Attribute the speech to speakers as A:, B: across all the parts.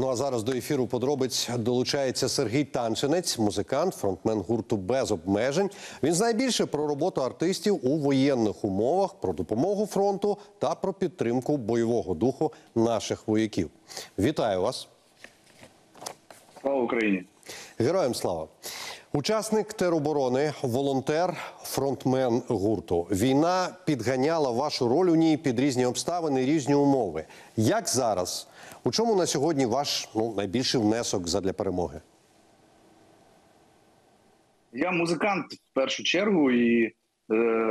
A: Ну а зараз до ефіру подробиць долучається Сергій Танчинець, музикант, фронтмен гурту без обмежень. Він знає більше про роботу артистів у воєнних умовах, про допомогу фронту та про підтримку бойового духу наших вояків. Вітаю вас!
B: Слава Україні!
A: Героям слава! Учасник тероборони, волонтер, фронтмен гурту. Війна підганяла вашу роль у ній під різні обставини, різні умови. Як зараз? У чому на сьогодні ваш ну, найбільший внесок задля перемоги?
B: Я музикант в першу чергу і е,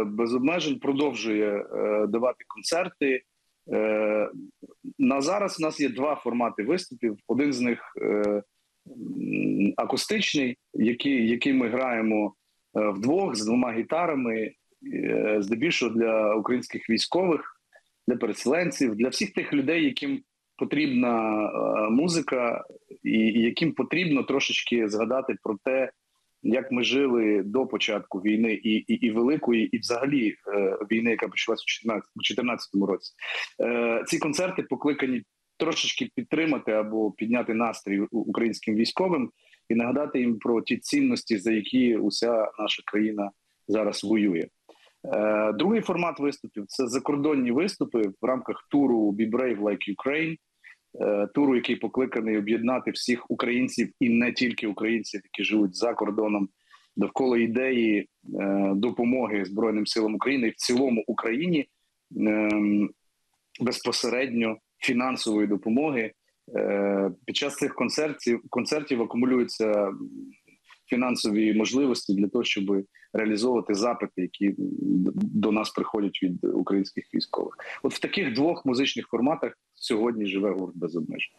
B: без обмежень продовжує е, давати концерти. Е, на зараз у нас є два формати виступів. Один з них е, акустичний, який, який ми граємо вдвох з двома гітарами, е, здебільшого для українських військових, для переселенців, для всіх тих людей, яким потрібна е, музика, і яким потрібно трошечки згадати про те, як ми жили до початку війни, і і, і великої, і взагалі е, війни, яка почалася у 2014 році. Е, ці концерти покликані трошечки підтримати або підняти настрій українським військовим і нагадати їм про ті цінності, за які уся наша країна зараз воює. Е, другий формат виступів це закордонні виступи в рамках туру Be Brave Like Ukraine, е, туру, який покликаний об'єднати всіх українців і не тільки українців, які живуть за кордоном, довкола ідеї е, допомоги Збройним силам України і в цілому Україні ем, безпосередньо фінансової допомоги. Е, Під час цих концертів концертів акумулюються фінансові можливості для того, щоб реалізовувати запити, які до нас приходять від українських військових. От в таких двох музичних форматах сьогодні живе гурт без обмежень.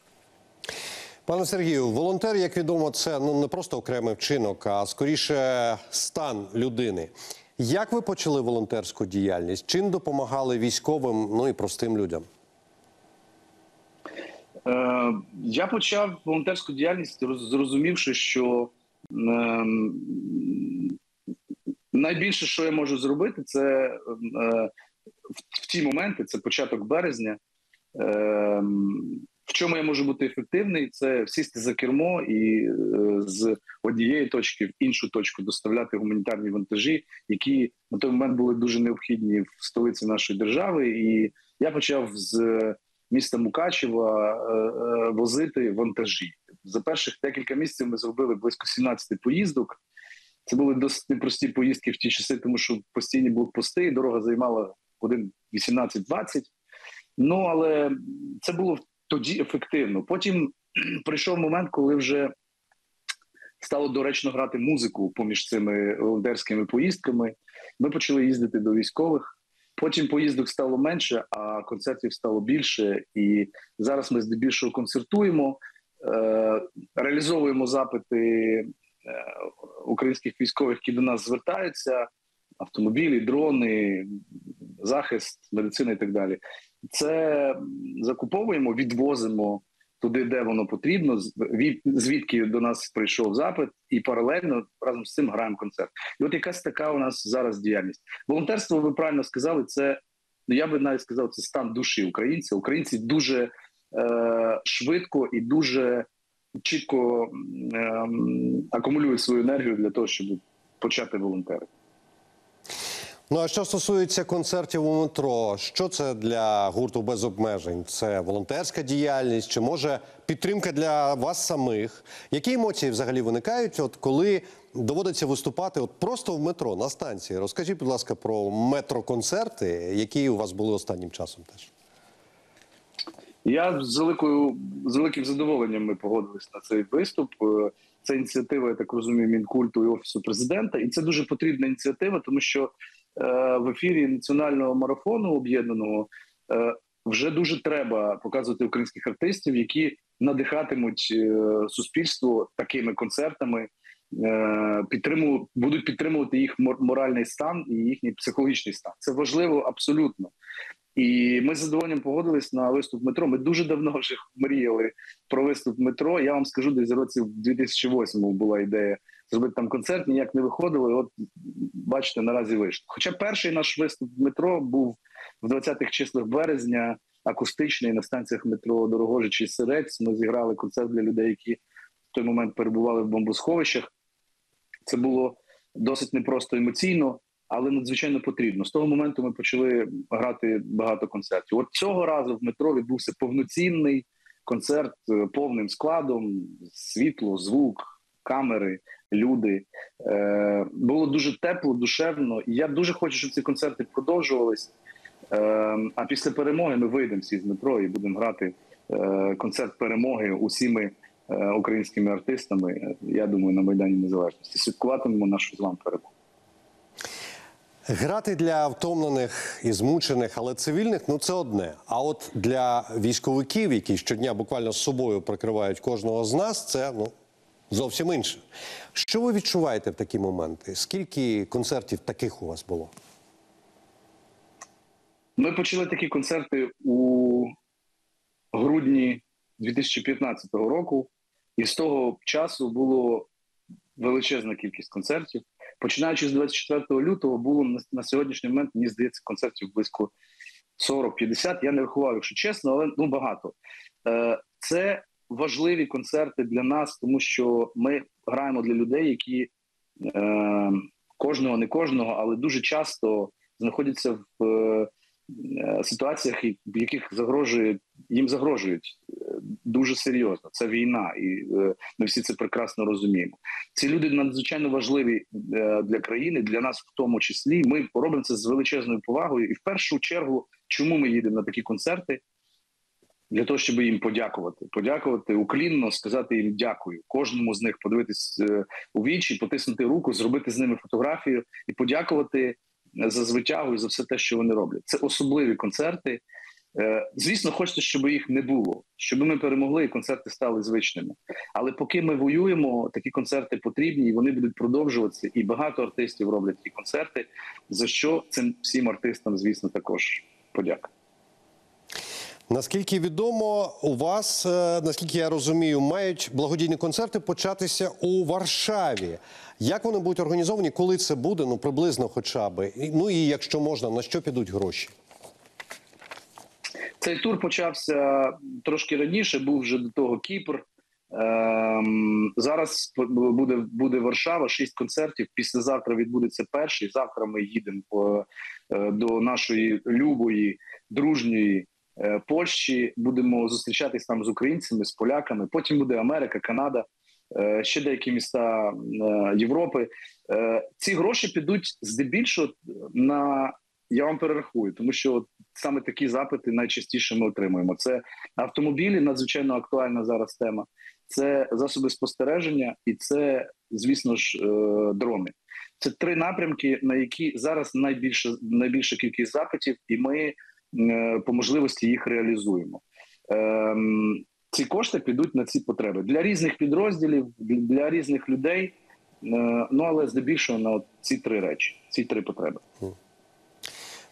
A: Пане Сергію, волонтер, як відомо, це ну не просто окремий вчинок, а скоріше стан людини. Як ви почали волонтерську діяльність? Чим допомагали військовим, ну і простим людям?
B: Е, я почав волонтерську діяльність, роз- зрозумівши, що ем, найбільше, що я можу зробити, це е, в, в ті моменти, це початок березня. Ем, в чому я можу бути ефективний, це сісти за кермо і е, з однієї точки в іншу точку доставляти гуманітарні вантажі, які на той момент були дуже необхідні в столиці нашої держави. І я почав з міста Мукачева е, е, возити вантажі. За перших декілька місяців ми зробили близько 17 поїздок. Це були досить непрості поїздки в ті часи, тому що постійні блокпости, дорога займала годин 18-20. Ну але це було тоді ефективно. Потім прийшов момент, коли вже стало доречно грати музику поміж цими волонтерськими поїздками. Ми почали їздити до військових. Потім поїздок стало менше, а концертів стало більше. І зараз ми здебільшого концертуємо, е, реалізовуємо запити е, українських військових, які до нас звертаються: автомобілі, дрони, захист, медицина і так далі. Це закуповуємо, відвозимо туди, де воно потрібно, звідки до нас прийшов запит, і паралельно разом з цим граємо концерт. І от якась така у нас зараз діяльність. Волонтерство, ви правильно сказали, це ну я би навіть сказав, це стан душі українця. Українці дуже е, швидко і дуже чітко ем, акумулюють свою енергію для того, щоб почати волонтерити.
A: Ну а що стосується концертів у метро, що це для гурту без обмежень? Це волонтерська діяльність, чи може підтримка для вас самих? Які емоції взагалі виникають, от коли доводиться виступати от просто в метро на станції? Розкажіть, будь ласка, про метроконцерти, які у вас були останнім часом теж.
B: Я з великою з великим задоволенням ми погодились на цей виступ. Е, Це ініціатива, я так розумію, мінкульту і офісу президента, і це дуже потрібна ініціатива, тому що в ефірі національного марафону об'єднаного е, вже дуже треба показувати українських артистів, які надихатимуть е, суспільство такими концертами. е, будуть підтримувати їх мор- моральний стан і їхній психологічний стан. Це важливо абсолютно. І ми з задоволенням погодились на виступ метро. Ми дуже давно вже мріяли про виступ метро. Я вам скажу, десь році в 2008 була ідея зробити там концерт, ніяк не виходило. І от бачите, наразі вийшло. Хоча перший наш виступ в метро був в 20-х числах березня, акустичний на станціях метро Дорогожич і Сирець. Ми зіграли концерт для людей, які в той момент перебували в бомбосховищах. Це було досить непросто емоційно, але надзвичайно потрібно. З того моменту ми почали грати багато концертів. От цього разу в метро відбувся повноцінний концерт е, повним складом: світло, звук, камери, люди. Е, було дуже тепло, душевно. І я дуже хочу, щоб ці концерти продовжувались. Е, а після перемоги ми вийдемо всі з метро і будемо грати е, концерт перемоги усіми е, українськими артистами. Я думаю, на Майдані Незалежності. Святкуватимемо нашу з вами перемогу.
A: Грати для втомлених і змучених, але цивільних ну це одне. А от для військовиків, які щодня буквально з собою прикривають кожного з нас, це ну зовсім інше. Що ви відчуваєте в такі моменти? Скільки концертів таких у вас було?
B: Ми почали такі концерти у грудні 2015 року, і з того часу було величезна кількість концертів. Починаючи з 24 лютого, було на, сьогоднішній момент, мені здається, концертів близько 40-50. Я не рахував, якщо чесно, але ну багато. Е, це важливі концерти для нас, тому що ми граємо для людей, які е, кожного, не кожного, але дуже часто знаходяться в е, ситуаціях, в яких загрожує їм загрожують е, дуже серйозно. Це війна, і е, ми всі це прекрасно розуміємо. Ці люди надзвичайно важливі е, для країни, для нас в тому числі. Ми робимо це з величезною повагою. І в першу чергу, чому ми їдемо на такі концерти? Для того, щоб їм подякувати, подякувати уклінно, сказати їм дякую. Кожному з них подивитись е, у вічі, потиснути руку, зробити з ними фотографію і подякувати за звитягу і за все те, що вони роблять. Це особливі концерти. Е, Звісно, хочеться, щоб їх не було, щоб ми перемогли і концерти стали звичними. Але поки ми воюємо, такі концерти потрібні і вони будуть продовжуватися. І багато артистів роблять такі концерти. За що цим всім артистам, звісно, також подяка.
A: Наскільки відомо, у вас, е, наскільки я розумію, мають благодійні концерти початися у Варшаві. Як вони будуть організовані? Коли це буде? Ну приблизно, хоча б. Ну і якщо можна, на що підуть гроші?
B: Цей тур почався трошки раніше. Був вже до того Кіпр. Ем, зараз буде буде Варшава, шість концертів. Післязавтра відбудеться перший. Завтра ми їдемо по, е, до нашої любої дружньої Польщі. Будемо зустрічатись там з українцями, з поляками. Потім буде Америка, Канада, е, ще деякі міста е, Європи. Е, ці гроші підуть здебільшого на я вам перерахую, тому що саме такі запити найчастіше ми отримуємо. Це автомобілі, надзвичайно актуальна зараз тема. Це засоби спостереження, і це, звісно ж, е, дрони. Це три напрямки, на які зараз найбільше найбільша кількість запитів, і ми е, по можливості їх реалізуємо. Ем, ці кошти підуть на ці потреби для різних підрозділів, для- для різних людей. Е, ну але здебільшого на ці три речі, ці три потреби.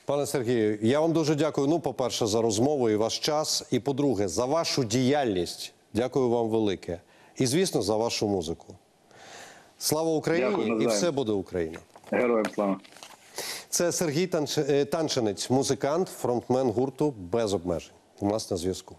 A: Пане Сергію, я вам дуже дякую. Ну, по-перше, за розмову і ваш час. І по-друге, за вашу діяльність. Дякую вам велике. І, звісно, за вашу музику. Слава Україні
B: Дякую,
A: і все буде Україна.
B: Героям слава.
A: Це Сергій Танч- е, музикант, фронтмен гурту без обмежень. У нас на зв'язку.